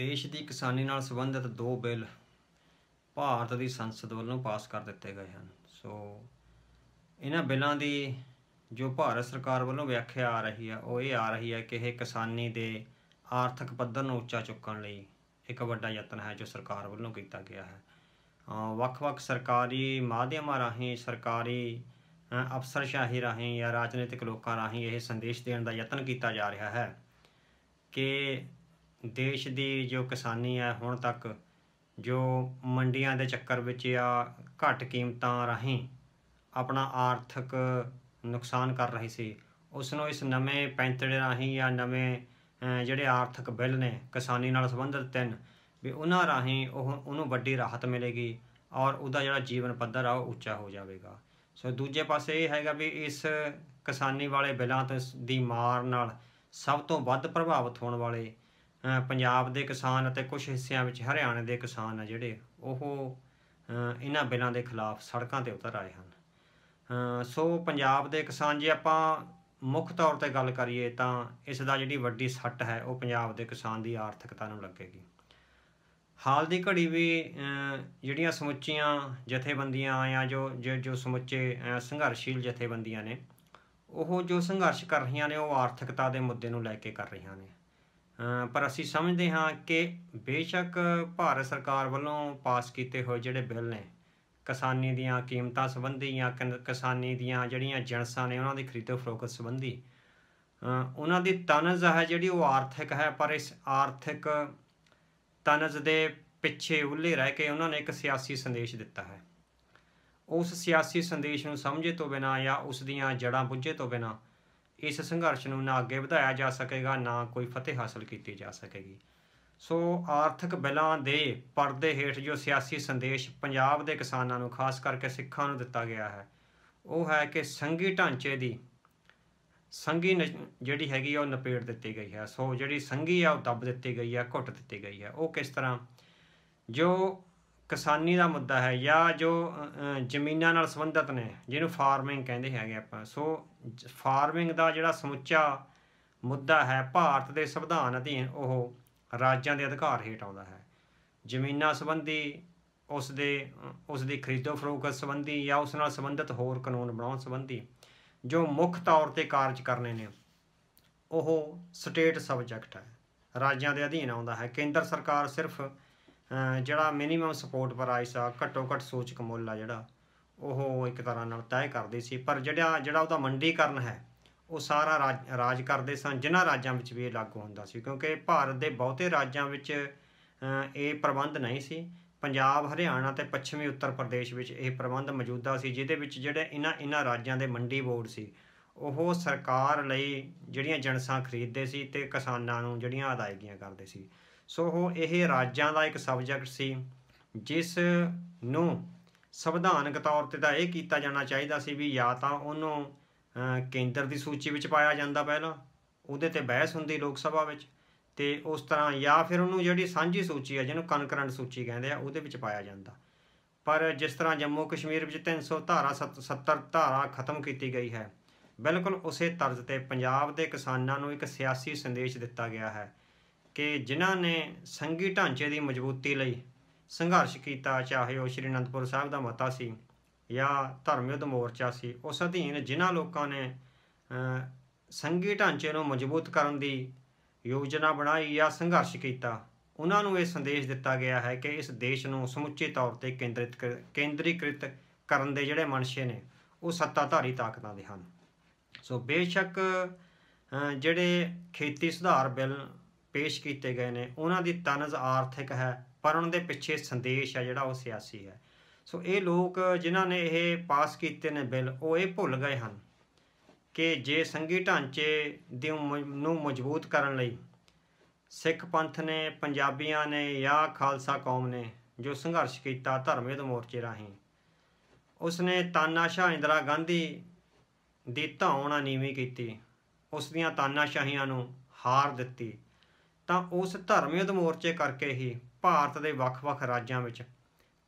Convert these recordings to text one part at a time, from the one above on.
ਦੇਸ਼ ਦੀ ਕਿਸਾਨੀ ਨਾਲ ਸੰਬੰਧਿਤ ਦੋ ਬਿੱਲ ਭਾਰਤ ਦੀ ਸੰਸਦ ਵੱਲੋਂ ਪਾਸ ਕਰ ਦਿੱਤੇ ਗਏ ਹਨ। ਸੋ ਇਹਨਾਂ ਬਿੱਲਾਂ ਦੀ ਜੋ ਭਾਰਤ ਸਰਕਾਰ ਵੱਲੋਂ ਵਿਆਖਿਆ ਆ ਰਹੀ ਹੈ, ਉਹ ਇਹ ਆ ਰਹੀ ਹੈ ਕਿ ਇਹ ਕਿਸਾਨੀ ਦੇ ਆਰਥਿਕ ਪੱਧਰ ਨੂੰ ਉੱਚਾ ਚੁੱਕਣ ਲਈ ਇੱਕ ਵੱਡਾ ਯਤਨ ਹੈ ਜੋ ਸਰਕਾਰ ਵੱਲੋਂ ਕੀਤਾ ਗਿਆ ਹੈ। ਵੱਖ-ਵੱਖ ਸਰਕਾਰੀ ਮਾਧਿਅਮਾਂ ਰਾਹੀਂ, ਸਰਕਾਰੀ ਅਫਸਰਸ਼ਾਹੀ ਰਾਹੀਂ ਜਾਂ ਰਾਜਨੀਤਿਕ ਲੋਕਾਂ ਰਾਹੀਂ ਇਹ ਸੰਦੇਸ਼ ਦੇਣ ਦਾ ਯਤਨ ਕੀਤਾ ਜਾ ਰਿਹਾ ਹੈ ਕਿ ਦੇਸ਼ ਦੀ ਜੋ ਕਿਸਾਨੀ ਹੈ ਹੁਣ ਤੱਕ, ਜੋ ਮੰਡੀਆਂ ਦੇ ਚੱਕਰ ਵਿੱਚ ਜਾਂ ਘੱਟ ਕੀਮਤਾਂ ਰਾਹੀਂ ਆਪਣਾ ਆਰਥਿਕ ਨੁਕਸਾਨ ਕਰ ਰਹੀ ਸੀ ਉਸ ਨੂੰ ਇਸ ਨਵੇਂ ਪੈਂਤੜੇ ਰਾਹੀਂ ਜਾਂ ਨਵੇਂ ਜਿਹੜੇ ਆਰਥਿਕ ਬਿੱਲ ਨੇ ਕਿਸਾਨੀ ਨਾਲ ਸੰਬੰਧਿਤ ਤਿੰਨ, ਵੀ ਉਹਨਾਂ ਰਾਹੀਂ ਉਹ, ਉਹਨੂੰ ਵੱਡੀ ਰਾਹਤ ਮਿਲੇਗੀ ਔਰ ਉਹਦਾ ਜਿਹੜਾ ਜੀਵਨ ਪੱਧਰ ਆ ਉਹ ਉੱਚਾ ਹੋ ਜਾਵੇਗਾ। ਸੋ ਦੂਜੇ ਪਾਸੇ ਇਹ ਹੈਗਾ ਵੀ ਇਸ ਕਿਸਾਨੀ ਵਾਲੇ ਬਿੱਲਾਂ ਤੋਂ ਦੀ ਮਾਰ ਨਾਲ ਸਭ ਤੋਂ ਵੱਧ ਪ੍ਰਭਾਵਿਤ ਹੋਣ ਵਾਲੇ ਪੰਜਾਬ ਦੇ ਕਿਸਾਨ ਅਤੇ ਕੁਝ ਹਿੱਸਿਆਂ ਵਿੱਚ ਹਰਿਆਣੇ ਦੇ ਕਿਸਾਨ ਆ ਜਿਹੜੇ, ਉਹ ਇਹਨਾਂ ਬਿੱਲਾਂ ਦੇ ਖਿਲਾਫ ਸੜਕਾਂ ਤੇ ਉਤਰ ਆਏ ਹਨ। ਸੋ ਪੰਜਾਬ ਦੇ ਕਿਸਾਨ ਜੇ ਆਪਾਂ ਮੁੱਖ ਤੌਰ ਤੇ ਗੱਲ ਕਰੀਏ ਤਾਂ ਇਸ ਦਾ ਜਿਹੜੀ ਵੱਡੀ ਸੱਟ ਹੈ, ਉਹ ਪੰਜਾਬ ਦੇ ਕਿਸਾਨ ਦੀ ਆਰਥਿਕਤਾ ਨੂੰ ਲੱਗੇਗੀ। ਹਾਲ ਦੀ ਘੜੀ ਵੀ ਜਿਹੜੀਆਂ ਸਮੁੱਚੀਆਂ ਜਥੇਬੰਦੀਆਂ ਜਾਂ ਜੋ ਜੋ ਜੋ ਸਮੁੱਚੇ ਸੰਘਰਸ਼ੀਲ ਜਥੇਬੰਦੀਆਂ ਨੇ, ਉਹ ਜੋ ਸੰਘਰਸ਼ ਕਰ ਰਹੀਆਂ ਨੇ, ਉਹ ਆਰਥਿਕਤਾ ਦੇ ਮੁੱਦੇ ਨੂੰ ਲੈ ਕੇ ਕਰ ਰਹੀਆਂ ਨੇ। ਪਰ ਅਸੀਂ ਸਮਝਦੇ ਹਾਂ ਕਿ ਬੇਸ਼ੱਕ ਭਾਰਤ ਸਰਕਾਰ ਵੱਲੋਂ ਪਾਸ ਕੀਤੇ ਹੋਏ ਜਿਹੜੇ ਬਿੱਲ ਨੇ, ਕਿਸਾਨੀ ਦੀਆਂ ਕੀਮਤਾਂ ਸੰਬੰਧੀ ਜਾਂ ਕਿਨ- ਕਿਸਾਨੀ ਦੀਆਂ ਜਿਹੜੀਆਂ ਜਿਣਸਾਂ ਨੇ ਉਹਨਾਂ ਦੀ ਖਰੀਦੋ ਫਰੋਖਤ ਸੰਬੰਧੀ ਉਹਨਾਂ ਦੀ ਤਨਜ਼ ਹੈ ਜਿਹੜੀ ਉਹ ਆਰਥਿਕ ਹੈ, ਪਰ ਇਸ ਆਰਥਿਕ ਤਨਜ਼ ਦੇ ਪਿੱਛੇ ਉੱਲੇ ਰਹਿ ਕੇ ਉਹਨਾਂ ਨੇ ਇੱਕ ਸਿਆਸੀ ਸੰਦੇਸ਼ ਦਿੱਤਾ ਹੈ। ਉਸ ਸਿਆਸੀ ਸੰਦੇਸ਼ ਨੂੰ ਸਮਝੇ ਤੋਂ ਬਿਨਾਂ ਜਾਂ ਉਸ ਦੀਆਂ ਜੜ੍ਹਾਂ ਬੁੱਝੇ ਤੋਂ ਬਿਨਾਂ ਇਸ ਸੰਘਰਸ਼ ਨੂੰ ਨਾ ਅੱਗੇ ਵਧਾਇਆ ਜਾ ਸਕੇਗਾ, ਨਾ ਕੋਈ ਫਤਿਹ ਹਾਸਲ ਕੀਤੀ ਜਾ ਸਕੇਗੀ। ਸੋ ਆਰਥਿਕ ਬਿੱਲਾਂ ਦੇ ਪਰਦੇ ਹੇਠ ਜੋ ਸਿਆਸੀ ਸੰਦੇਸ਼ ਪੰਜਾਬ ਦੇ ਕਿਸਾਨਾਂ ਨੂੰ, ਖਾਸ ਕਰਕੇ ਸਿੱਖਾਂ ਨੂੰ ਦਿੱਤਾ ਗਿਆ ਹੈ, ਉਹ ਹੈ ਕਿ ਸੰਘੀ ਢਾਂਚੇ ਦੀ ਸੰਘੀ ਨ- ਜਿਹੜੀ ਹੈਗੀ ਆ, ਉਹ ਨਪੇੜ ਦਿੱਤੀ ਗਈ ਹੈ। ਸੋ ਜਿਹੜੀ ਸੰਘੀ ਆ, ਉਹ ਦੱਬ ਦਿੱਤੀ ਗਈ ਹੈ, ਘੁੱਟ ਦਿੱਤੀ ਗਈ ਹੈ। ਉਹ ਕਿਸ ਤਰ੍ਹਾਂ? ਜੋ ਕਿਸਾਨੀ ਦਾ ਮੁੱਦਾ ਹੈ ਜਾਂ ਜੋ ਜ਼ਮੀਨਾਂ ਨਾਲ ਸੰਬੰਧਿਤ ਨੇ, ਜਿਹਨੂੰ ਫਾਰਮਿੰਗ ਕਹਿੰਦੇ ਹੈਗੇ ਆਪਾਂ। ਸੋ, ਫਾਰਮਿੰਗ ਦਾ ਜਿਹੜਾ ਸਮੁੱਚਾ ਮੁੱਦਾ ਹੈ, ਭਾਰਤ ਦੇ ਸੰਵਿਧਾਨ ਅਧੀਨ ਉਹ ਰਾਜਾਂ ਦੇ ਅਧਿਕਾਰ ਹੇਠ ਆਉਂਦਾ ਹੈ। ਜ਼ਮੀਨਾਂ ਸੰਬੰਧੀ ਉਸ ਦੇ, ਉਸ ਦੀ ਖਰੀਦੋ ਫਰੋਖਤ ਸੰਬੰਧੀ ਜਾਂ ਉਸ ਨਾਲ ਸੰਬੰਧਿਤ ਹੋਰ ਕਾਨੂੰਨ ਬਣਾਉਣ ਸੰਬੰਧੀ ਜੋ ਮੁੱਖ ਤੌਰ ਤੇ ਕਾਰਜ ਕਰਨੇ ਨੇ, ਉਹ ਸਟੇਟ ਸਬਜੈਕਟ ਹੈ। ਰਾਜਾਂ ਦੇ ਅਧੀਨ ਆਉਂਦਾ ਹੈ। ਕੇਂਦਰ ਸਰਕਾਰ ਸਿਰਫ ਜਿਹੜਾ ਮਿਨੀਮਮ ਸਪੋਰਟ ਪ੍ਰਾਈਸ ਆ, ਘੱਟੋ ਘੱਟ ਸੂਚਕ ਮੁੱਲ ਆ ਜਿਹੜਾ, ਉਹ ਇੱਕ ਤਰ੍ਹਾਂ ਨਾਲ ਤੈਅ ਕਰਦੇ ਸੀ। ਪਰ ਜਿਹੜਾ ਜਿਹੜਾ ਉਹਦਾ ਮੰਡੀਕਰਨ ਹੈ, ਉਹ ਸਾਰਾ ਰਾਜ ਰਾਜ ਕਰਦੇ ਸਨ, ਜਿਨ੍ਹਾਂ ਰਾਜਾਂ ਵਿੱਚ ਵੀ ਇਹ ਲਾਗੂ ਹੁੰਦਾ ਸੀ। ਕਿਉਂਕਿ ਭਾਰਤ ਦੇ ਬਹੁਤੇ ਰਾਜਾਂ ਵਿੱਚ ਇਹ ਪ੍ਰਬੰਧ ਨਹੀਂ ਸੀ। ਪੰਜਾਬ, ਹਰਿਆਣਾ ਤੇ ਪੱਛਮੀ ਉੱਤਰ ਪ੍ਰਦੇਸ਼ ਵਿੱਚ ਇਹ ਪ੍ਰਬੰਧ ਮੌਜੂਦਾ ਸੀ, ਜਿਹਦੇ ਵਿੱਚ ਜਿਹੜੇ ਇਹਨਾਂ ਇਹਨਾਂ ਰਾਜਾਂ ਦੇ ਮੰਡੀ ਬੋਰਡ ਸੀ, ਉਹ ਸਰਕਾਰ ਲਈ ਜਿਹੜੀਆਂ ਜਣਸਾਂ ਖਰੀਦਦੇ ਸੀ ਤੇ ਕਿਸਾਨਾਂ ਨੂੰ ਜਿਹੜੀਆਂ ਅਦਾਇਗੀਆਂ ਕਰਦੇ ਸੀ। ਸੋ ਉਹ ਇਹ ਰਾਜਾਂ ਦਾ ਇੱਕ ਸਬਜੈਕਟ ਸੀ, ਜਿਸ ਨੂੰ ਸੰਵਿਧਾਨਕ ਤੌਰ ਤੇ ਤਾਂ ਇਹ ਕੀਤਾ ਜਾਣਾ ਚਾਹੀਦਾ ਸੀ ਵੀ ਜਾਂ ਤਾਂ ਉਹਨੂੰ ਕੇਂਦਰ ਦੀ ਸੂਚੀ ਵਿੱਚ ਪਾਇਆ ਜਾਂਦਾ ਪਹਿਲਾਂ, ਉਹਦੇ ਤੇ ਬਹਿਸ ਹੁੰਦੀ ਲੋਕ ਸਭਾ ਵਿੱਚ, ਤੇ ਉਸ ਤਰ੍ਹਾਂ ਜਾਂ ਫਿਰ ਉਹਨੂੰ ਜਿਹੜੀ ਸਾਂਝੀ ਸੂਚੀ ਹੈ ਜਿਹਨੂੰ ਕਨਕਰੈਂਟ ਸੂਚੀ ਕਹਿੰਦੇ ਆ, ਉਹਦੇ ਵਿੱਚ ਪਾਇਆ ਜਾਂਦਾ। ਪਰ ਜਿਸ ਤਰ੍ਹਾਂ ਜੰਮੂ ਕਸ਼ਮੀਰ ਵਿੱਚ 300 ਧਾਰਾ 70 ਧਾਰਾ ਖਤਮ ਕੀਤੀ ਗਈ ਹੈ, ਬਿਲਕੁਲ ਉਸੇ ਤਰਜ਼ ਤੇ ਪੰਜਾਬ ਦੇ ਕਿਸਾਨਾਂ ਨੂੰ ਇੱਕ ਸਿਆਸੀ ਸੰਦੇਸ਼ ਦਿੱਤਾ ਗਿਆ ਹੈ। ਕਿ ਜਿਨ੍ਹਾਂ ਨੇ ਸੰਘੀ ਢਾਂਚੇ ਦੀ ਮਜ਼ਬੂਤੀ ਲਈ ਸੰਘਰਸ਼ ਕੀਤਾ ਚਾਹੇ ਉਹ ਸ਼੍ਰੀ ਅਨੰਦਪੁਰ ਸਾਹਿਬ ਦਾ ਮਤਾ ਸੀ ਜਾਂ ਧਰਮ ਯੁੱਧ ਮੋਰਚਾ ਸੀ ਉਸ ਅਧੀਨ ਜਿਨ੍ਹਾਂ ਲੋਕਾਂ ਨੇ ਅ, ਸੰਘੀ ਢਾਂਚੇ ਨੂੰ ਮਜ਼ਬੂਤ ਕਰਨ ਦੀ ਯੋਜਨਾ ਬਣਾਈ ਜਾਂ ਸੰਘਰਸ਼ ਕੀਤਾ ਉਹਨਾਂ ਨੂੰ ਇਹ ਸੰਦੇਸ਼ ਦਿੱਤਾ ਗਿਆ ਹੈ ਕਿ ਇਸ ਦੇਸ਼ ਨੂੰ ਸਮੁੱਚੇ ਤੌਰ ਤੇ ਕੇਂਦਰਿਤ ਕਰ- ਕੇਂਦਰੀਕ੍ਰਿਤ ਕਰਨ ਦੇ ਜਿਹੜੇ ਮਨਸ਼ੇ ਨੇ ਉਹ ਸੱਤਾਧਾਰੀ ਤਾਕਤਾਂ ਦੇ ਹਨ। ਸੋ ਬੇਸ਼ੱਕ ਜਿਹੜੇ ਖੇਤੀ ਸੁਧਾਰ ਬਿੱਲ ਪੇਸ਼ ਕੀਤੇ ਗਏ ਨੇ, ਉਹਨਾਂ ਦੀ ਤਨਜ਼ ਆਰਥਿਕ ਹੈ, ਪਰ ਉਹਨਾਂ ਦੇ ਪਿੱਛੇ ਸੰਦੇਸ਼ ਹੈ ਜਿਹੜਾ ਉਹ ਸਿਆਸੀ ਹੈ। ਸੋ ਇਹ ਲੋਕ ਜਿਨ੍ਹਾਂ ਨੇ ਇਹ ਪਾਸ ਕੀਤੇ ਨੇ ਬਿੱਲ, ਉਹ ਇਹ ਭੁੱਲ ਗਏ ਹਨ ਕਿ ਜੇ ਸੰਘੀ ਢਾਂਚੇ ਦੀ ਨੂੰ ਮਜ਼ਬੂਤ ਕਰਨ ਲਈ ਸਿੱਖ ਪੰਥ ਨੇ, ਪੰਜਾਬੀਆਂ ਨੇ ਜਾਂ ਖਾਲਸਾ ਕੌਮ ਨੇ ਜੋ ਸੰਘਰਸ਼ ਕੀਤਾ ਧਰਮ ਯੁੱਧ ਮੋਰਚੇ ਰਾਹੀਂ ਉਸਨੇ ਤਾਨਾਸ਼ਾਹ ਇੰਦਰਾ ਗਾਂਧੀ ਦੀ ਧੌਣਾ ਨੀਵੀਂ ਕੀਤੀ, ਉਸ ਦੀਆਂ ਤਾਨਾਸ਼ਾਹੀਆਂ ਨੂੰ ਹਾਰ ਦਿੱਤੀ। ਤਾਂ ਉਸ ਧਰਮ ਯੁੱਧ ਮੋਰਚੇ ਕਰਕੇ ਹੀ ਭਾਰਤ ਦੇ ਵੱਖ-ਵੱਖ ਰਾਜਾਂ ਵਿੱਚ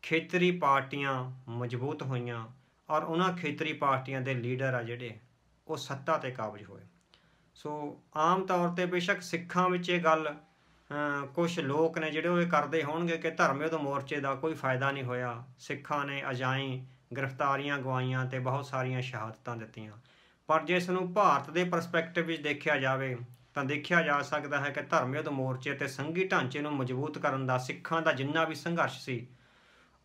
ਖੇਤਰੀ ਪਾਰਟੀਆਂ ਮਜ਼ਬੂਤ ਹੋਈਆਂ ਔਰ ਉਹਨਾਂ ਖੇਤਰੀ ਪਾਰਟੀਆਂ ਦੇ ਲੀਡਰ ਆ ਜਿਹੜੇ, ਉਹ ਸੱਤਾ ਤੇ ਕਾਬਜ ਹੋਏ। ਸੋ ਆਮ ਤੌਰ ਤੇ ਬੇਸ਼ੱਕ ਸਿੱਖਾਂ ਵਿੱਚ ਇਹ ਗੱਲ ਕੁਝ ਲੋਕ ਨੇ ਜਿਹੜੇ ਉਹ ਇਹ ਕਰਦੇ ਹੋਣਗੇ ਕਿ ਧਰਮ ਯੁੱਧ ਮੋਰਚੇ ਦਾ ਕੋਈ ਫਾਇਦਾ ਨਹੀਂ ਹੋਇਆ। ਸਿੱਖਾਂ ਨੇ ਅਜਾਈ ਗ੍ਰਿਫਤਾਰੀਆਂ ਗਵਾਈਆਂ ਤੇ ਬਹੁਤ ਸਾਰੀਆਂ ਸ਼ਹਾਦਤਾਂ ਦਿੱਤੀਆਂ। ਪਰ ਜੇ ਇਸ ਨੂੰ ਭਾਰਤ ਦੇ ਪਰਸਪੈਕਟਿਵ ਵਿੱਚ ਦੇਖਿਆ ਜਾਵੇ ਤਾਂ ਦੇਖਿਆ ਜਾ ਸਕਦਾ ਹੈ ਕਿ ਧਰਮ ਯੁੱਧ ਮੋਰਚੇ ਤੇ ਸੰਘੀ ਢਾਂਚੇ ਨੂੰ ਮਜ਼ਬੂਤ ਕਰਨ ਦਾ ਸਿੱਖਾਂ ਦਾ ਜਿੰਨਾ ਵੀ ਸੰਘਰਸ਼ ਸੀ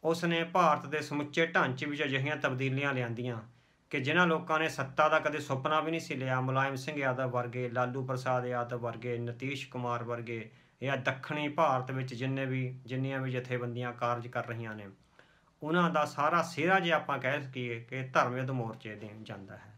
ਉਸ ਨੇ ਭਾਰਤ ਦੇ ਸਮੁੱਚੇ ਢਾਂਚੇ ਵਿੱਚ ਅਜਿਹੀਆਂ ਤਬਦੀਲੀਆਂ ਲਿਆਂਦੀਆਂ ਕਿ ਜਿਨ੍ਹਾਂ ਲੋਕਾਂ ਨੇ ਸੱਤਾ ਦਾ ਕਦੇ ਸੁਪਨਾ ਵੀ ਨਹੀਂ ਸੀ ਲਿਆ। ਮੁਲਾਇਮ ਸਿੰਘ ਯਾਦਵ ਵਰਗੇ, ਲਾਲੂ ਪ੍ਰਸਾਦ ਯਾਦਵ ਵਰਗੇ, ਨਤੀਸ਼ ਕੁਮਾਰ ਵਰਗੇ ਜਾਂ ਦੱਖਣੀ ਭਾਰਤ ਵਿੱਚ ਜਿੰਨੇ ਵੀ, ਜਿੰਨੀਆਂ ਵੀ ਜਥੇਬੰਦੀਆਂ ਕਾਰਜ ਕਰ ਰਹੀਆਂ ਨੇ, ਉਹਨਾਂ ਦਾ ਸਾਰਾ ਸਿਹਰਾ ਜੇ ਆਪਾਂ ਕਹਿ ਸਕੀਏ ਕਿ ਧਰਮ ਯੁੱਧ ਮੋਰਚੇ ਦੇ ਜਾਂਦਾ ਹੈ।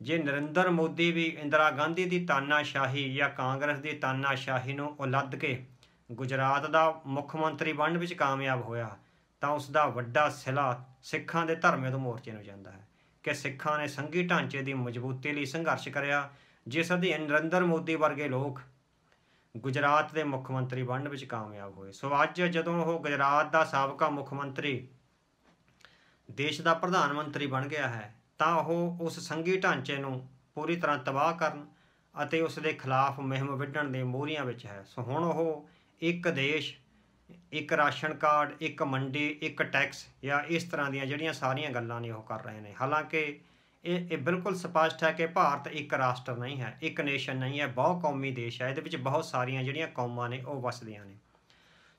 ਜੇ ਨਰਿੰਦਰ ਮੋਦੀ ਵੀ ਇੰਦਰਾ ਗਾਂਧੀ ਦੀ ਤਾਨਾਸ਼ਾਹੀ ਜਾਂ ਕਾਂਗਰਸ ਦੀ ਤਾਨਾਸ਼ਾਹੀ ਨੂੰ ਉਲੱਦ ਕੇ ਗੁਜਰਾਤ ਦਾ ਮੁੱਖ ਮੰਤਰੀ ਬਣਨ ਵਿੱਚ ਕਾਮਯਾਬ ਹੋਇਆ, ਤਾਂ ਉਸ ਦਾ ਵੱਡਾ ਸਿਲਾ ਸਿੱਖਾਂ ਦੇ ਧਰਮੇ ਤੋਂ ਮੋਰਚੇ ਨੂੰ ਜਾਂਦਾ ਹੈ ਕਿ ਸਿੱਖਾਂ ਨੇ ਸੰਘੀ ਢਾਂਚੇ ਦੀ ਮਜ਼ਬੂਤੀ ਲਈ ਸੰਘਰਸ਼ ਕਰਿਆ, ਜਿਸ ਅਧੀਨ ਨਰਿੰਦਰ ਮੋਦੀ ਵਰਗੇ ਲੋਕ ਗੁਜਰਾਤ ਦੇ ਮੁੱਖ ਮੰਤਰੀ ਬਣਨ ਵਿੱਚ ਕਾਮਯਾਬ ਹੋਏ। ਸੋ ਅੱਜ ਜਦੋਂ ਉਹ ਗੁਜਰਾਤ ਦਾ ਸਾਬਕਾ ਮੁੱਖ ਮੰਤਰੀ ਦੇਸ਼ ਦਾ ਪ੍ਰਧਾਨ ਮੰਤਰੀ ਬਣ ਗਿਆ ਹੈ ਤਾਂ ਉਹ ਉਸ ਸੰਘੀ ਢਾਂਚੇ ਨੂੰ ਪੂਰੀ ਤਰ੍ਹਾਂ ਤਬਾਹ ਕਰਨ ਅਤੇ ਉਸ ਦੇ ਖਿਲਾਫ ਮੁਹਿੰਮ ਵਿੱਢਣ ਦੇ ਮੋਹਰੀਆਂ ਵਿੱਚ ਹੈ। ਸੋ ਹੁਣ ਉਹ ਇੱਕ ਦੇਸ਼, ਇੱਕ ਰਾਸ਼ਨ ਕਾਰਡ, ਇੱਕ ਮੰਡੀ, ਇੱਕ ਟੈਕਸ ਜਾਂ ਇਸ ਤਰ੍ਹਾਂ ਦੀਆਂ ਜਿਹੜੀਆਂ ਸਾਰੀਆਂ ਗੱਲਾਂ ਨੇ ਉਹ ਕਰ ਰਹੇ ਨੇ। ਹਾਲਾਂਕਿ ਇਹ ਇਹ ਬਿਲਕੁਲ ਸਪਸ਼ਟ ਹੈ ਕਿ ਭਾਰਤ ਇੱਕ ਰਾਸ਼ਟਰ ਨਹੀਂ ਹੈ, ਇੱਕ ਨੇਸ਼ਨ ਨਹੀਂ ਹੈ, ਬਹੁ ਕੌਮੀ ਦੇਸ਼ ਹੈ। ਇਹਦੇ ਵਿੱਚ ਬਹੁਤ ਸਾਰੀਆਂ ਜਿਹੜੀਆਂ ਕੌਮਾਂ ਨੇ ਉਹ ਵਸਦੀਆਂ ਨੇ।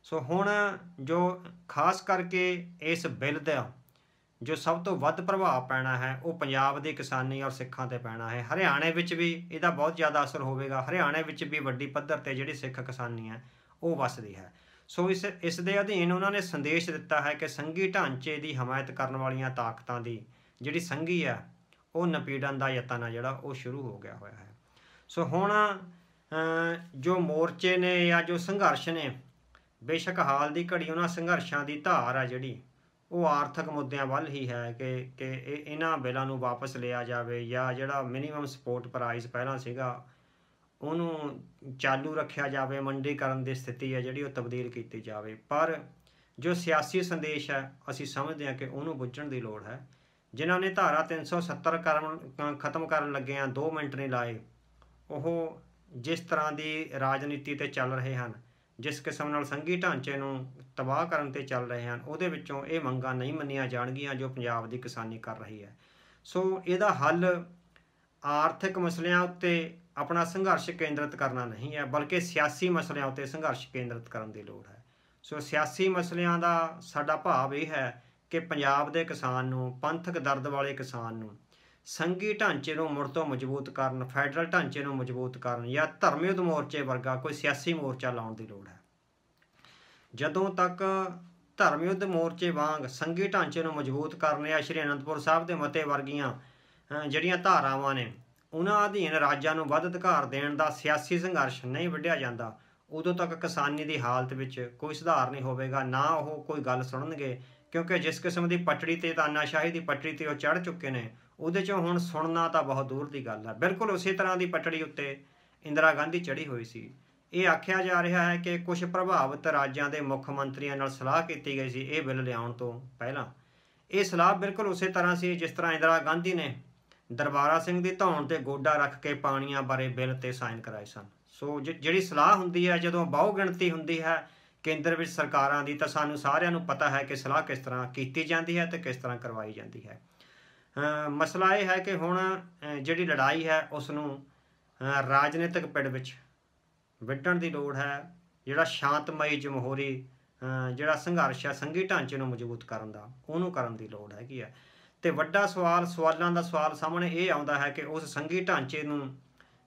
ਸੋ ਹੁਣ ਜੋ ਖਾਸ ਕਰਕੇ ਇਸ ਬਿੱਲ ਦਾ ਜੋ ਸਭ ਤੋਂ ਵੱਧ ਪ੍ਰਭਾਵ ਪੈਣਾ ਹੈ, ਉਹ ਪੰਜਾਬ ਦੀ ਕਿਸਾਨੀ ਔਰ ਸਿੱਖਾਂ ਤੇ ਪੈਣਾ ਹੈ। ਹਰਿਆਣੇ ਵਿੱਚ ਵੀ ਇਹਦਾ ਬਹੁਤ ਜ਼ਿਆਦਾ ਅਸਰ ਹੋਵੇਗਾ। ਹਰਿਆਣੇ ਵਿੱਚ ਵੀ ਵੱਡੀ ਪੱਧਰ ਤੇ ਜਿਹੜੀ ਸਿੱਖ ਕਿਸਾਨੀ ਹੈ, ਉਹ ਵਸਦੀ ਹੈ। ਸੋ ਇਸ ਇਸ ਦੇ ਅਧੀਨ ਉਹਨਾਂ ਨੇ ਸੰਦੇਸ਼ ਦਿੱਤਾ ਹੈ ਕਿ ਸੰਘੀ ਢਾਂਚੇ ਦੀ ਹਮਾਇਤ ਕਰਨ ਵਾਲੀਆਂ ਤਾਕਤਾਂ ਦੀ ਜਿਹੜੀ ਸੰਘੀ ਹੈ, ਉਹ ਨਪੀੜਨ ਦਾ ਯਤਨ ਆ ਜਿਹੜਾ, ਉਹ ਸ਼ੁਰੂ ਹੋ ਗਿਆ ਹੋਇਆ ਹੈ। ਸੋ ਹੁਣ ਜੋ ਮੋਰਚੇ ਨੇ ਜਾਂ ਜੋ ਸੰਘਰਸ਼ ਨੇ, ਬੇਸ਼ੱਕ ਹਾਲ ਦੀ ਘੜੀ ਉਹਨਾਂ ਸੰਘਰਸ਼ਾਂ ਦੀ ਧਾਰ ਆ ਜਿਹੜੀ ਉਹ ਆਰਥਿਕ ਮੁੱਦਿਆਂ ਵੱਲ ਹੀ ਹੈ ਕਿ ਕਿ ਇਹਨਾਂ ਬਿੱਲਾਂ ਨੂੰ ਵਾਪਸ ਲਿਆ ਜਾਵੇ ਜਾਂ ਜਿਹੜਾ ਮਿਨੀਮਮ ਸਪੋਰਟ ਪ੍ਰਾਈਸ ਪਹਿਲਾਂ ਸੀਗਾ, ਉਹਨੂੰ ਚਾਲੂ ਰੱਖਿਆ ਜਾਵੇ, ਮੰਡੀਕਰਨ ਦੀ ਸਥਿਤੀ ਹੈ ਜਿਹੜੀ ਉਹ ਤਬਦੀਲ ਕੀਤੀ ਜਾਵੇ। ਪਰ ਜੋ ਸਿਆਸੀ ਸੰਦੇਸ਼ ਹੈ, ਅਸੀਂ ਸਮਝਦੇ ਹਾਂ ਕਿ ਉਹਨੂੰ ਬੁੱਝਣ ਦੀ ਲੋੜ ਹੈ। ਜਿਨ੍ਹਾਂ ਨੇ ਧਾਰਾ 370 ਕਰਨ ਖਤਮ ਕਰਨ ਲੱਗੇ ਆ 2 ਮਿੰਟ ਨਹੀਂ ਲਾਏ, ਉਹ ਜਿਸ ਤਰ੍ਹਾਂ ਦੀ ਰਾਜਨੀਤੀ ਤੇ ਚੱਲ ਰਹੇ ਹਨ ਜਿਸ ਕਿਸਮ ਨਾਲ ਸੰਘੀ ਢਾਂਚੇ ਨੂੰ ਤਬਾਹ ਕਰਨ ਤੇ ਚੱਲ ਰਹੇ ਹਨ, ਉਹਦੇ ਵਿੱਚੋਂ ਇਹ ਮੰਗਾਂ ਨਹੀਂ ਮੰਨੀਆਂ ਜਾਣਗੀਆਂ ਜੋ ਪੰਜਾਬ ਦੀ ਕਿਸਾਨੀ ਕਰ ਰਹੀ ਹੈ। ਸੋ ਇਹਦਾ ਹੱਲ ਆਰਥਿਕ ਮਸਲਿਆਂ ਉੱਤੇ ਆਪਣਾ ਸੰਘਰਸ਼ ਕੇਂਦਰਿਤ ਕਰਨਾ ਨਹੀਂ ਹੈ, ਬਲਕਿ ਸਿਆਸੀ ਮਸਲਿਆਂ ਉੱਤੇ ਸੰਘਰਸ਼ ਕੇਂਦਰਿਤ ਕਰਨ ਦੀ ਲੋੜ ਹੈ। ਸੋ ਸਿਆਸੀ ਮਸਲਿਆਂ ਦਾ ਸਾਡਾ ਭਾਵ ਇਹ ਹੈ ਕਿ ਪੰਜਾਬ ਦੇ ਕਿਸਾਨ ਨੂੰ, ਪੰਥਕ ਦਰਦ ਵਾਲੇ ਕਿਸਾਨ ਨੂੰ ਸੰਘੀ ਢਾਂਚੇ ਨੂੰ ਮੁੜ ਤੋਂ ਮਜ਼ਬੂਤ ਕਰਨ, ਫੈਡਰਲ ਢਾਂਚੇ ਨੂੰ ਮਜ਼ਬੂਤ ਕਰਨ ਜਾਂ ਧਰਮਯੁੱਧ ਮੋਰਚੇ ਵਰਗਾ ਕੋਈ ਸਿਆਸੀ ਮੋਰਚਾ ਲਾਉਣ ਦੀ ਲੋੜ ਹੈ। ਜਦੋਂ ਤੱਕ ਧਰਮ ਯੁੱਧ ਮੋਰਚੇ ਵਾਂਗ ਸੰਘੀ ਢਾਂਚੇ ਨੂੰ ਮਜ਼ਬੂਤ ਕਰਨ ਜਾਂ ਸ਼੍ਰੀ ਅਨੰਦਪੁਰ ਸਾਹਿਬ ਦੇ ਮਤੇ ਵਰਗੀਆਂ ਜਿਹੜੀਆਂ ਧਾਰਾਵਾਂ ਨੇ, ਉਹਨਾਂ ਅਧੀਨ ਰਾਜਾਂ ਨੂੰ ਵੱਧ ਅਧਿਕਾਰ ਦੇਣ ਦਾ ਸਿਆਸੀ ਸੰਘਰਸ਼ ਨਹੀਂ ਵਿੱਢਿਆ ਜਾਂਦਾ, ਉਦੋਂ ਤੱਕ ਕਿਸਾਨੀ ਦੀ ਹਾਲਤ ਵਿੱਚ ਕੋਈ ਸੁਧਾਰ ਨਹੀਂ ਹੋਵੇਗਾ, ਨਾ ਉਹ ਕੋਈ ਗੱਲ ਸੁਣਨਗੇ, ਕਿਉਂਕਿ ਜਿਸ ਕਿਸਮ ਦੀ ਪਟੜੀ ਤੇ ਤਾਨਾਸ਼ਾਹੀ ਦੀ ਪਟੜੀ ਤੇ ਉਹ ਚੜ ਚੁੱਕੇ ਨੇ ਉਹਦੇ ਚੋਂ ਹੁਣ ਸੁਣਨਾ ਤਾਂ ਬਹੁਤ ਦੂਰ ਦੀ ਗੱਲ ਹੈ ਬਿਲਕੁਲ ਉਸੇ ਤਰ੍ਹਾਂ ਦੀ ਪਟੜੀ ਉੱਤੇ ਇੰਦਰਾ ਗਾਂਧੀ ਚੜੀ ਹੋਈ ਸੀ। ਇਹ ਆਖਿਆ ਜਾ ਰਿਹਾ ਹੈ ਕਿ ਕੁਝ ਪ੍ਰਭਾਵਿਤ ਰਾਜਾਂ ਦੇ ਮੁੱਖ ਮੰਤਰੀਆਂ ਨਾਲ ਸਲਾਹ ਕੀਤੀ ਗਈ ਸੀ ਇਹ ਬਿੱਲ ਲਿਆਉਣ ਤੋਂ ਪਹਿਲਾਂ। ਇਹ ਸਲਾਹ ਬਿਲਕੁਲ ਉਸੇ ਤਰ੍ਹਾਂ ਸੀ ਜਿਸ ਤਰ੍ਹਾਂ ਇੰਦਰਾ ਗਾਂਧੀ ਨੇ ਦਰਬਾਰਾ ਸਿੰਘ ਦੀ ਧੌਣ ਤੇ ਗੋਡਾ ਰੱਖ ਕੇ ਪਾਣੀਆਂ ਬਾਰੇ ਬਿੱਲ ਤੇ ਸਾਈਨ ਕਰਾਏ ਸਨ। ਸੋ ਜਿਹੜੀ ਸਲਾਹ ਹੁੰਦੀ ਹੈ, ਜਦੋਂ ਬਹੁ ਗਿਣਤੀ ਹੁੰਦੀ ਹੈ, ਕੇਂਦਰ ਵਿੱਚ ਸਰਕਾਰਾਂ ਦੀ, ਤਾਂ ਸਾਨੂੰ ਸਾਰਿਆਂ ਨੂੰ ਪਤਾ ਹੈ ਕਿ ਸਲਾਹ ਕਿਸ ਤਰ੍ਹਾਂ ਕੀਤੀ ਜਾਂਦੀ ਹੈ ਤੇ ਕਿਸ ਤਰ੍ਹਾਂ ਕਰਵਾਈ ਜਾਂਦੀ ਹੈ। ਮਸਲਾ ਇਹ ਹੈ ਕਿ ਹੁਣ ਜਿਹੜੀ ਲੜਾਈ ਹੈ ਉਸ ਨੂੰ ਰਾਜਨੀਤਿਕ ਪਿੜ ਵਿੱਚ ਵਿੱਢਣ ਦੀ ਲੋੜ ਹੈ, ਜਿਹੜਾ ਸ਼ਾਂਤਮਈ ਜਮਹੂਰੀ ਜਿਹੜਾ ਸੰਘਰਸ਼ ਹੈ ਸੰਘੀ ਢਾਂਚੇ ਨੂੰ ਮਜ਼ਬੂਤ ਕਰਨ ਦਾ, ਉਹਨੂੰ ਕਰਨ ਦੀ ਲੋੜ ਹੈਗੀ ਹੈ। ਤੇ ਵੱਡਾ ਸਵਾਲ, ਸਵਾਲਾਂ ਦਾ ਸਵਾਲ ਸਾਹਮਣੇ ਇਹ ਆਉਂਦਾ ਹੈ ਕਿ ਉਸ ਸੰਘੀ ਢਾਂਚੇ ਨੂੰ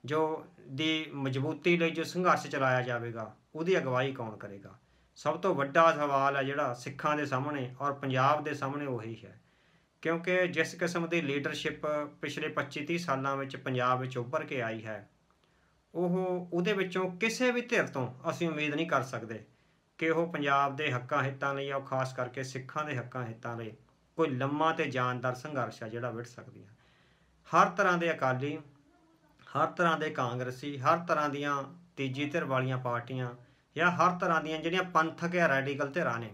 ਜੋ ਦੀ ਮਜ਼ਬੂਤੀ ਲਈ ਜੋ ਸੰਘਰਸ਼ ਚਲਾਇਆ ਜਾਵੇਗਾ, ਉਹਦੀ ਅਗਵਾਈ ਕੌਣ ਕਰੇਗਾ? ਸਭ ਤੋਂ ਵੱਡਾ ਸਵਾਲ ਹੈ ਜਿਹੜਾ ਸਿੱਖਾਂ ਦੇ ਸਾਹਮਣੇ ਔਰ ਪੰਜਾਬ ਦੇ ਸਾਹਮਣੇ ਉਹੀ ਹੈ। ਕਿਉਂਕਿ ਜਿਸ ਕਿਸਮ ਦੀ ਲੀਡਰਸ਼ਿਪ ਪਿਛਲੇ 25-30 ਸਾਲਾਂ ਵਿੱਚ ਪੰਜਾਬ ਵਿੱਚ ਉੱਭਰ ਕੇ ਆਈ ਹੈ, ਉਹ ਉਹਦੇ ਵਿੱਚੋਂ ਕਿਸੇ ਵੀ ਧਿਰ ਤੋਂ ਅਸੀਂ ਉਮੀਦ ਨਹੀਂ ਕਰ ਸਕਦੇ ਕਿ ਉਹ ਪੰਜਾਬ ਦੇ ਹੱਕਾਂ ਹਿੱਤਾਂ ਲਈ ਜਾਂ ਖਾਸ ਕਰਕੇ ਸਿੱਖਾਂ ਦੇ ਹੱਕਾਂ ਹਿੱਤਾਂ ਲਈ ਕੋਈ ਲੰਮਾ ਤੇ ਜਾਨਦਾਰ ਸੰਘਰਸ਼ ਆ ਜਿਹੜਾ ਵਿੜ ਸਕਦੀ ਹੈ ਹਰ ਤਰ੍ਹਾਂ ਦੇ ਅਕਾਲੀ, ਹਰ ਤਰ੍ਹਾਂ ਦੇ ਕਾਂਗਰਸੀ, ਹਰ ਤਰ੍ਹਾਂ ਦੀਆਂ ਤੀਜੀ ਧਿਰ ਵਾਲੀਆਂ ਪਾਰਟੀਆਂ ਜਾਂ ਹਰ ਤਰ੍ਹਾਂ ਦੀਆਂ ਜਿਹੜੀਆਂ ਪੰਥਕ ਜਾਂ ਰੈਡੀਕਲ ਧਿਰਾਂ ਨੇ,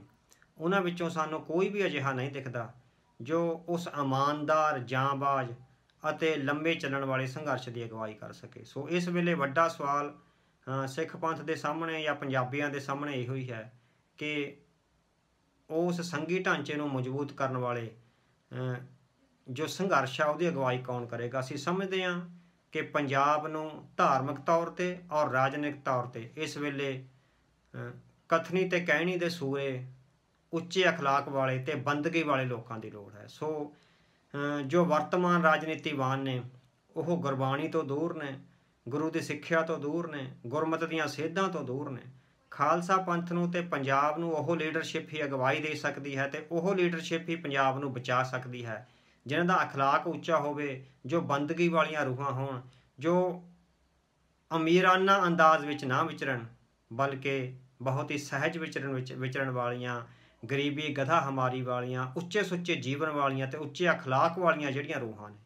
ਉਹਨਾਂ ਵਿੱਚੋਂ ਸਾਨੂੰ ਕੋਈ ਵੀ ਅਜਿਹਾ ਨਹੀਂ ਦਿਖਦਾ ਜੋ ਉਸ ਇਮਾਨਦਾਰ ਜਾਂਬਾਜ਼ ਅਤੇ ਲੰਮੇ ਚੱਲਣ ਵਾਲੇ ਸੰਘਰਸ਼ ਦੀ ਅਗਵਾਈ ਕਰ ਸਕੇ। ਸੋ ਇਸ ਵੇਲੇ ਵੱਡਾ ਸਵਾਲ ਸਿੱਖ ਪੰਥ ਦੇ ਸਾਹਮਣੇ ਜਾਂ ਪੰਜਾਬੀਆਂ ਦੇ ਸਾਹਮਣੇ ਇਹੋ ਹੀ ਹੈ ਕਿ ਉਸ ਸੰਘੀ ਢਾਂਚੇ ਨੂੰ ਮਜ਼ਬੂਤ ਕਰਨ ਵਾਲੇ ਜੋ ਸੰਘਰਸ਼ ਆ ਉਹਦੀ ਅਗਵਾਈ ਕੌਣ ਕਰੇਗਾ? ਅਸੀਂ ਸਮਝਦੇ ਹਾਂ ਕਿ ਪੰਜਾਬ ਨੂੰ ਧਾਰਮਿਕ ਤੌਰ ਤੇ ਔਰ ਰਾਜਨੀਤਿਕ ਤੌਰ ਤੇ ਇਸ ਵੇਲੇ ਕਥਨੀ ਤੇ ਕਹਿਣੀ ਦੇ ਸੂਰੇ ਉੱਚੇ ਅਖਲਾਕ ਵਾਲੇ ਤੇ ਬੰਦਗੀ ਵਾਲੇ ਲੋਕਾਂ ਦੀ ਲੋੜ ਹੈ ਸੋ ਅ, ਜੋ ਵਰਤਮਾਨ ਰਾਜਨੀਤੀਵਾਨ ਨੇ ਉਹ ਗੁਰਬਾਣੀ ਤੋਂ ਦੂਰ ਨੇ ਗੁਰੂ ਦੀ ਸਿੱਖਿਆ ਤੋਂ ਦੂਰ ਨੇ ਗੁਰਮਤਿ ਦੀਆਂ ਸੇਧਾਂ ਤੋਂ ਦੂਰ ਨੇ ਖਾਲਸਾ ਪੰਥ ਨੂੰ ਤੇ ਪੰਜਾਬ ਨੂੰ ਉਹ ਲੀਡਰਸ਼ਿਪ ਹੀ ਅਗਵਾਈ ਦੇ ਸਕਦੀ ਹੈ ਤੇ ਉਹ ਲੀਡਰਸ਼ਿਪ ਹੀ ਪੰਜਾਬ ਨੂੰ ਬਚਾ ਸਕਦੀ ਹੈ ਜਿਨ੍ਹਾਂ ਦਾ اخلاق ਉੱਚਾ ਹੋਵੇ ਜੋ ਬੰਦਗੀ ਵਾਲੀਆਂ ਰੂਹਾਂ ਹੋਣ ਜੋ ਅਮੀਰਾਨਾ ਅੰਦਾਜ਼ ਵਿੱਚ ਨਾ ਵਿਚਰਨ ਬਲਕਿ ਬਹੁਤ ਹੀ ਸਹਿਜ ਵਿਚਰਨ ਵਿੱਚ ਵਿਚਰਨ ਵਾਲੀਆਂ ਗਰੀਬੀ ਗਧਾ ਹਮਾਰੀ ਵਾਲੀਆਂ ਉੱਚੇ ਸੁੱਚੇ ਜੀਵਨ ਵਾਲੀਆਂ ਤੇ ਉੱਚੇ اخلاق ਵਾਲੀਆਂ ਜਿਹੜੀਆਂ ਰੂਹਾਂ ਨੇ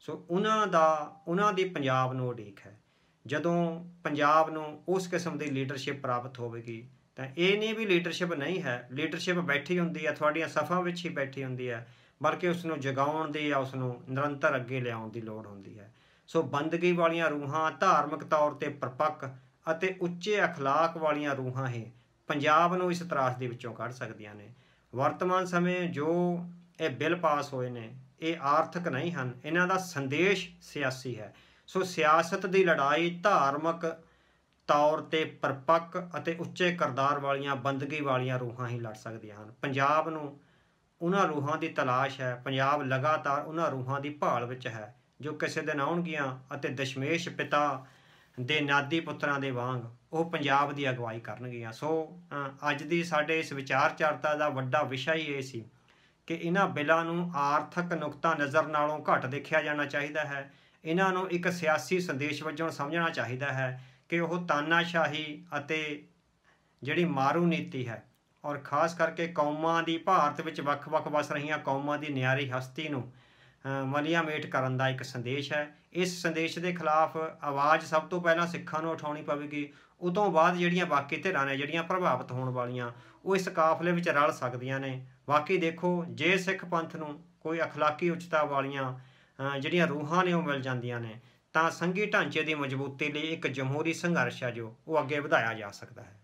ਸੋ ਉਹਨਾਂ ਦਾ ਉਹਨਾਂ ਦੀ ਪੰਜਾਬ ਨੂੰ ਉਡੀਕ ਹੈ ਜਦੋਂ ਪੰਜਾਬ ਨੂੰ ਉਸ ਕਿਸਮ ਦੀ ਲੀਡਰਸ਼ਿਪ ਪ੍ਰਾਪਤ ਹੋਵੇਗੀ ਤਾਂ ਇਹ ਨਹੀਂ ਵੀ ਲੀਡਰਸ਼ਿਪ ਨਹੀਂ ਹੈ ਲੀਡਰਸ਼ਿਪ ਬੈਠੀ ਹੁੰਦੀ ਹੈ ਤੁਹਾਡੀਆਂ ਸਫਾਂ ਵਿੱਚ ਹੀ ਬੈਠੀ ਹੁੰਦੀ ਹੈ ਬਲਕਿ ਉਸ ਨੂੰ ਜਗਾਉਣ ਦੀ ਜਾਂ ਉਸ ਨੂੰ ਨਿਰੰਤਰ ਅੱਗੇ ਲਿਆਉਣ ਦੀ ਲੋੜ ਹੁੰਦੀ ਹੈ ਸੋ ਬੰਦਗੀ ਵਾਲੀਆਂ ਰੂਹਾਂ ਧਾਰਮਿਕ ਤੌਰ ਤੇ ਪਰਪੱਕ ਅਤੇ ਉੱਚੇ اخلاق ਵਾਲੀਆਂ ਰੂਹਾਂ ਹੀ ਪੰਜਾਬ ਨੂੰ ਇਸ ਤਰਾਸ਼ ਦੇ ਵਿੱਚੋਂ ਕੱਢ ਸਕਦੀਆਂ ਨੇ। ਵਰਤਮਾਨ ਸਮੇਂ ਜੋ ਇਹ ਬਿੱਲ ਪਾਸ ਹੋਏ ਨੇ, ਇਹ ਆਰਥਿਕ ਨਹੀਂ ਹਨ। ਇਹਨਾਂ ਦਾ ਸੰਦੇਸ਼ ਸਿਆਸੀ ਹੈ। ਸੋ ਸਿਆਸਤ ਦੀ ਲੜਾਈ ਧਾਰਮਿਕ ਤੌਰ ਤੇ ਪਰਪੱਕ ਅਤੇ ਉੱਚੇ ਕਰਦਾਰ ਵਾਲੀਆਂ ਬੰਦਗੀ ਵਾਲੀਆਂ ਰੂਹਾਂ ਹੀ ਲੜ ਸਕਦੀਆਂ ਹਨ। ਪੰਜਾਬ ਨੂੰ ਉਹਨਾਂ ਰੂਹਾਂ ਦੀ ਤਲਾਸ਼ ਹੈ। ਪੰਜਾਬ ਲਗਾਤਾਰ ਉਹਨਾਂ ਰੂਹਾਂ ਦੀ ਭਾਲ ਵਿੱਚ ਹੈ, ਜੋ ਕਿਸੇ ਦਿਨ ਆਉਣਗੀਆਂ ਅਤੇ ਦਸ਼ਮੇਸ਼ ਪਿਤਾ ਦੇ ਨਾਦੀ ਪੁੱਤਰਾਂ ਦੇ ਵਾਂਗ ਉਹ ਪੰਜਾਬ ਦੀ ਅਗਵਾਈ ਕਰਨਗੀਆਂ। ਸੋ ਅੱਜ ਦੀ ਸਾਡੇ ਇਸ ਵਿਚਾਰ ਚਰਚਾ ਦਾ ਵੱਡਾ ਵਿਸ਼ਾ ਹੀ ਇਹ ਸੀ ਕਿ ਇਹਨਾਂ ਬਿੱਲਾਂ ਨੂੰ ਆਰਥਿਕ ਨੁਕਤਾ ਨਜ਼ਰ ਨਾਲੋਂ ਘੱਟ ਦੇਖਿਆ ਜਾਣਾ ਚਾਹੀਦਾ ਹੈ। ਇਹਨਾਂ ਨੂੰ ਇੱਕ ਸਿਆਸੀ ਸੰਦੇਸ਼ ਵਜੋਂ ਸਮਝਣਾ ਚਾਹੀਦਾ ਹੈ ਕਿ ਉਹ ਤਾਨਾਸ਼ਾਹੀ ਅਤੇ ਜਿਹੜੀ ਮਾਰੂ ਨੀਤੀ ਹੈ ਔਰ ਖਾਸ ਕਰਕੇ ਕੌਮਾਂ ਦੀ ਭਾਰਤ ਵਿੱਚ ਵੱਖ-ਵੱਖ ਵਸ ਰਹੀਆਂ ਕੌਮਾਂ ਦੀ ਨਿਆਰੀ ਹਸਤੀ ਨੂੰ ਅ, ਮਲੀਆ ਮੇਟ ਕਰਨ ਦਾ ਇੱਕ ਸੰਦੇਸ਼ ਹੈ ਇਸ ਸੰਦੇਸ਼ ਦੇ ਖਿਲਾਫ ਆਵਾਜ਼ ਸਭ ਤੋਂ ਪਹਿਲਾਂ ਸਿੱਖਾਂ ਨੂੰ ਉਠਾਉਣੀ ਪਵੇਗੀ ਉਤੋਂ ਬਾਅਦ ਜਿਹੜੀਆਂ ਬਾਕੀ ਧਿਰਾਂ ਨੇ ਜਿਹੜੀਆਂ ਪ੍ਰਭਾਵਿਤ ਹੋਣ ਵਾਲੀਆਂ ਉਹ ਇਸ ਕਾਫਲੇ ਵਿੱਚ ਰਲ ਸਕਦੀਆਂ ਨੇ ਬਾਕੀ ਦੇਖੋ ਜੇ ਸਿੱਖ ਪੰਥ ਨੂੰ ਕੋਈ اخلاقی ਉੱਚਤਾ ਵਾਲੀਆਂ ਅ, ਜਿਹੜੀਆਂ ਰੂਹਾਂ ਨੇ ਉਹ ਮਿਲ ਜਾਂਦੀਆਂ ਨੇ ਤਾਂ ਸੰਘੀ ਢਾਂਚੇ ਦੀ ਮਜ਼ਬੂਤੀ ਲਈ ਇੱਕ ਜਮਹੂਰੀ ਸੰਘਰਸ਼ ਹੈ ਜੋ ਉਹ ਅੱਗੇ ਵਧਾਇਆ ਜਾ ਸਕਦਾ ਹੈ